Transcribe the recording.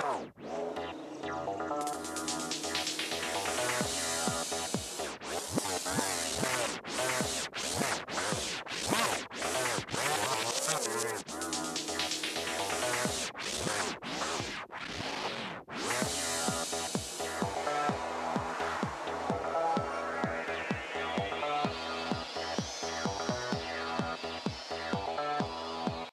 Oh.